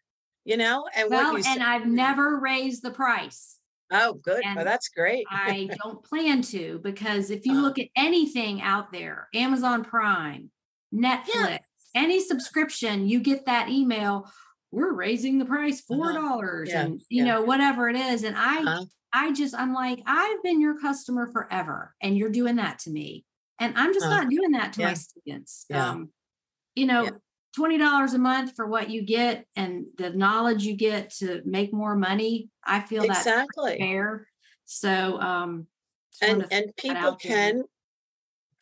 you know, and well, and I've never raised the price. Oh, good. And well, that's great. I don't plan to because if you uh-huh. look at anything out there, Amazon Prime, Netflix, yeah. any subscription, you get that email. We're raising the price four uh-huh. dollars, uh-huh. yeah. and you yeah. know whatever it is. And I, uh-huh. I just, I'm like, I've been your customer forever, and you're doing that to me, and I'm just uh-huh. not doing that to my students. Um, you know, twenty dollars a month for what you get and the knowledge you get to make more money. I feel exactly. that's fair. So, um, and and people can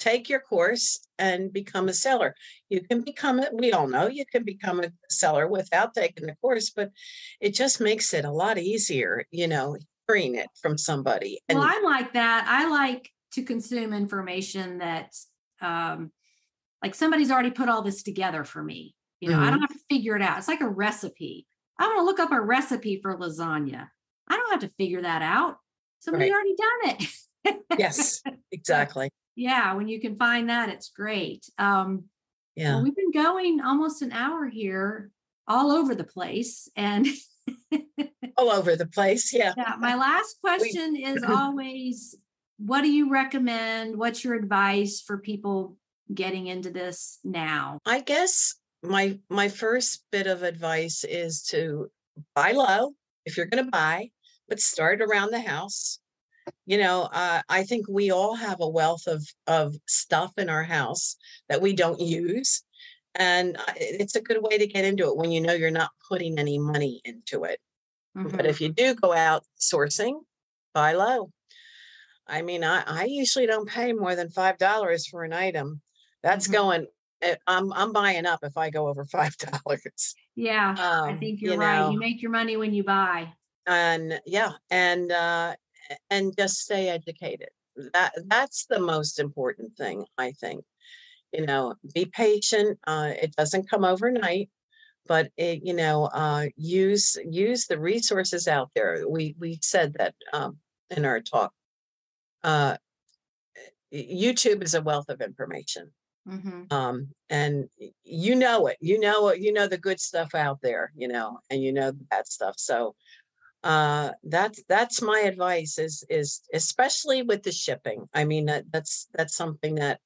take your course and become a seller. You can become it, we all know you can become a seller without taking the course, but it just makes it a lot easier, you know, hearing it from somebody. And well, I like that. I like to consume information that um like somebody's already put all this together for me. You know, mm-hmm. I don't have to figure it out. It's like a recipe. I want to look up a recipe for lasagna. I don't have to figure that out. Somebody right. already done it. yes, exactly yeah when you can find that it's great. Um yeah. well, we've been going almost an hour here all over the place and all over the place yeah. Yeah my last question we, is always what do you recommend? What's your advice for people getting into this now? I guess my my first bit of advice is to buy low if you're going to buy but start around the house you know uh, i think we all have a wealth of of stuff in our house that we don't use and uh, it's a good way to get into it when you know you're not putting any money into it mm-hmm. but if you do go out sourcing buy low i mean i, I usually don't pay more than five dollars for an item that's mm-hmm. going eh, I'm I'm buying up if I go over five dollars. Yeah, um, I think you're you right. Know, you make your money when you buy. And yeah, and uh, and just stay educated. That that's the most important thing, I think. You know, be patient. Uh, it doesn't come overnight, but it, you know, uh, use use the resources out there. We we said that um, in our talk. Uh, YouTube is a wealth of information. Mm-hmm. Um, and you know it, you know it, you know the good stuff out there, you know, and you know the bad stuff. So uh that's that's my advice is is especially with the shipping i mean that, that's that's something that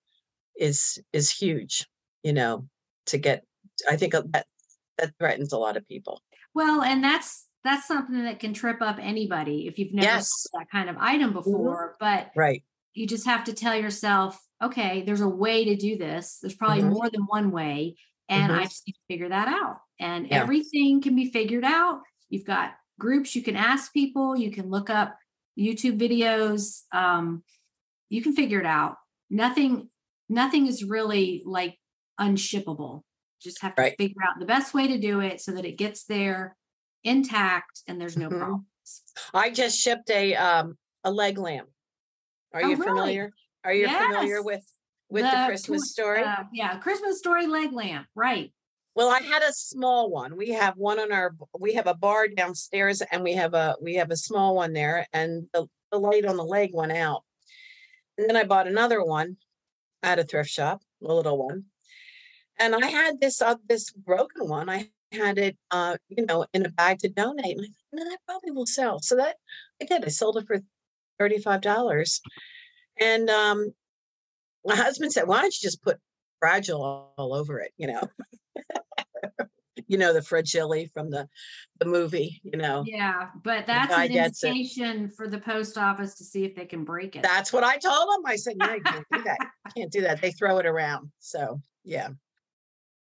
is is huge you know to get i think that that threatens a lot of people well and that's that's something that can trip up anybody if you've never yes. that kind of item mm-hmm. before mm-hmm. but right you just have to tell yourself okay there's a way to do this there's probably mm-hmm. more than one way and mm-hmm. i just need to figure that out and yeah. everything can be figured out you've got groups you can ask people you can look up youtube videos um, you can figure it out nothing nothing is really like unshippable just have to right. figure out the best way to do it so that it gets there intact and there's no mm-hmm. problems i just shipped a um a leg lamp are oh, you really? familiar are you yes. familiar with with the, the christmas story uh, yeah christmas story leg lamp right well, I had a small one. We have one on our we have a bar downstairs and we have a we have a small one there and the, the light on the leg went out. And then I bought another one at a thrift shop, a little one. And I had this uh, this broken one. I had it, uh, you know, in a bag to donate. And I thought, no, that probably will sell. So that I did. I sold it for $35. And um, my husband said, why don't you just put fragile all over it, you know? you know the fragile from the the movie you know? Yeah but that's an invitation for the post office to see if they can break it. That's what i told them i said no you can't do that. Can't do that. They throw it around so yeah.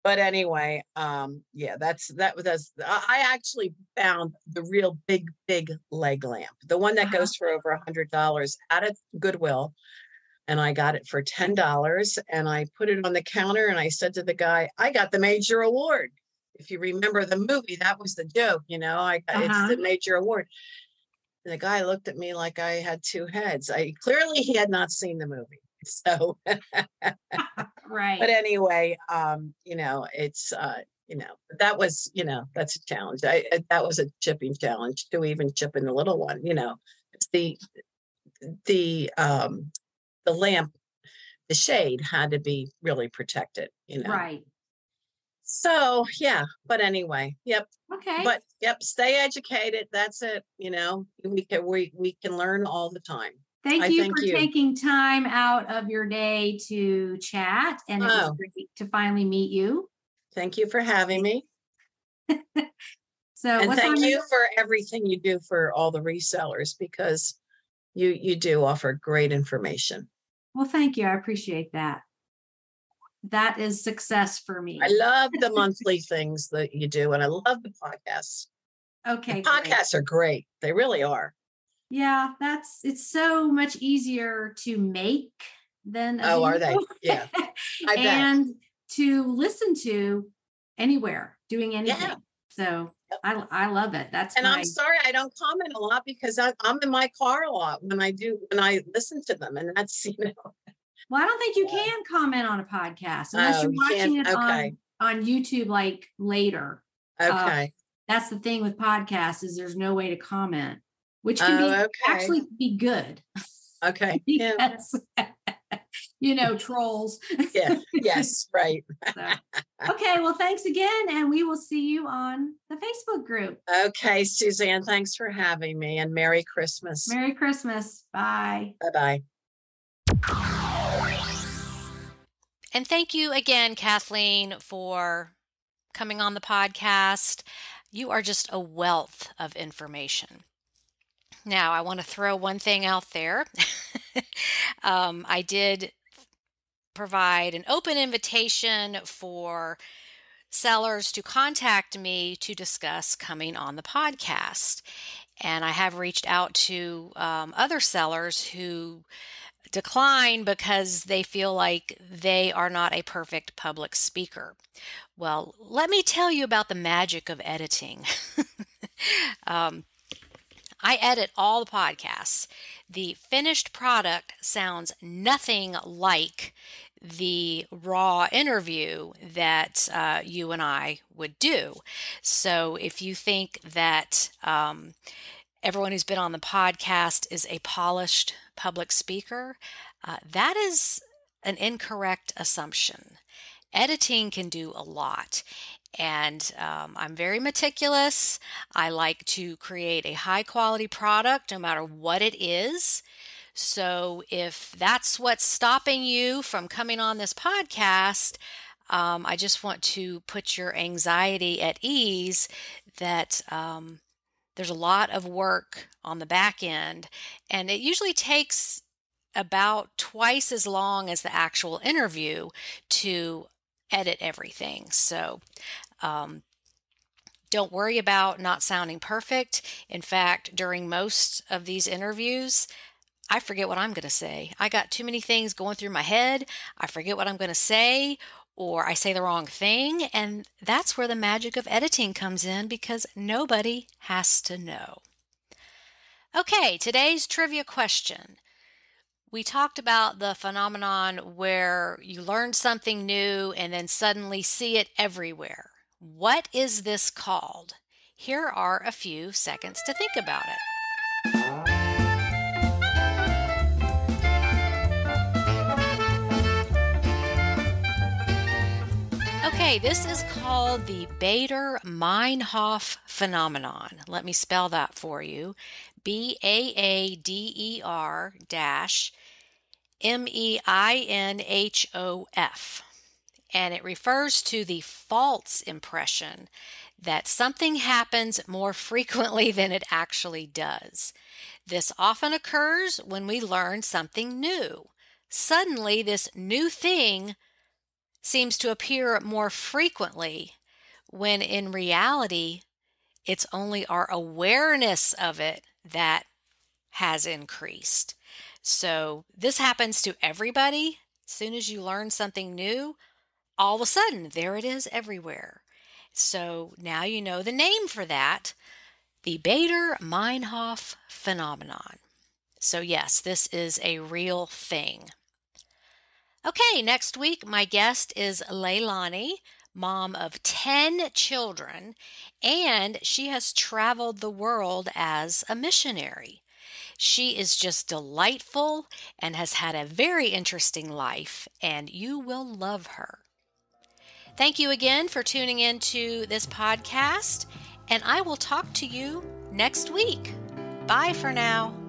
But anyway um yeah that's that was i actually found the real big big leg lamp the one that uh-huh. goes for over a hundred dollars at a goodwill and i got it for ten dollars and i put it on the counter and i said to the guy i got the major award if you remember the movie that was the joke you know i uh-huh. it's the major award. And the guy looked at me like i had two heads. I clearly he had not seen the movie so. Right. but anyway um you know it's uh you know that was you know that's a challenge. I, I that was a chipping challenge to even chip in the little one you know. It's the the um the lamp the shade had to be really protected you know. Right so yeah but anyway yep okay but yep stay educated that's it you know we can we, we can learn all the time Thank you thank for you. taking time out of your day to chat, and it oh. was great to finally meet you. Thank you for having me. so, and thank you for everything you do for all the resellers because you you do offer great information. Well, thank you. I appreciate that. That is success for me. I love the monthly things that you do, and I love the podcasts. Okay, the podcasts great. are great. They really are. Yeah, that's it's so much easier to make than oh, are they? Yeah, and to listen to anywhere doing anything. Yeah. So yep. I I love it. That's and my... I'm sorry I don't comment a lot because I, I'm in my car a lot when I do when I listen to them, and that's you know. Well, I don't think you can comment on a podcast unless oh, you're watching it okay. on on YouTube like later. Uh, okay. Uh, that's the thing with podcasts is there's no way to comment which can be oh, okay. actually be good. Okay. because, you know, trolls. yeah. Yes. Right. so, okay. Well, thanks again. And we will see you on the Facebook group. Okay, Suzanne. Thanks for having me and Merry Christmas. Merry Christmas. Bye. Bye bye. And thank you again, Kathleen, for coming on the podcast. You are just a wealth of information. Now, I want to throw one thing out there. um, I did provide an open invitation for sellers to contact me to discuss coming on the podcast. And I have reached out to um, other sellers who decline because they feel like they are not a perfect public speaker. Well, let me tell you about the magic of editing. um, I edit all the podcasts. The finished product sounds nothing like the raw interview that uh, you and I would do. So if you think that um, everyone who's been on the podcast is a polished public speaker, uh, that is an incorrect assumption. Editing can do a lot. And um, I'm very meticulous. I like to create a high quality product no matter what it is. So if that's what's stopping you from coming on this podcast, um, I just want to put your anxiety at ease that um, there's a lot of work on the back end, and it usually takes about twice as long as the actual interview to edit everything. So um, don't worry about not sounding perfect. In fact, during most of these interviews, I forget what I'm going to say. I got too many things going through my head. I forget what I'm going to say, or I say the wrong thing. And that's where the magic of editing comes in because nobody has to know. Okay, today's trivia question we talked about the phenomenon where you learn something new and then suddenly see it everywhere. What is this called? Here are a few seconds to think about it. Okay, this is called the Baader Meinhof phenomenon. Let me spell that for you. B A A D E R dash M E I N H O F. And it refers to the false impression that something happens more frequently than it actually does. This often occurs when we learn something new. Suddenly, this new thing seems to appear more frequently when in reality, it's only our awareness of it that has increased. So, this happens to everybody. As soon as you learn something new, all of a sudden, there it is everywhere. So, now you know the name for that the Baader-Meinhof phenomenon. So, yes, this is a real thing. Okay, next week, my guest is Leilani, mom of 10 children, and she has traveled the world as a missionary. She is just delightful and has had a very interesting life, and you will love her. Thank you again for tuning in to this podcast, and I will talk to you next week. Bye for now.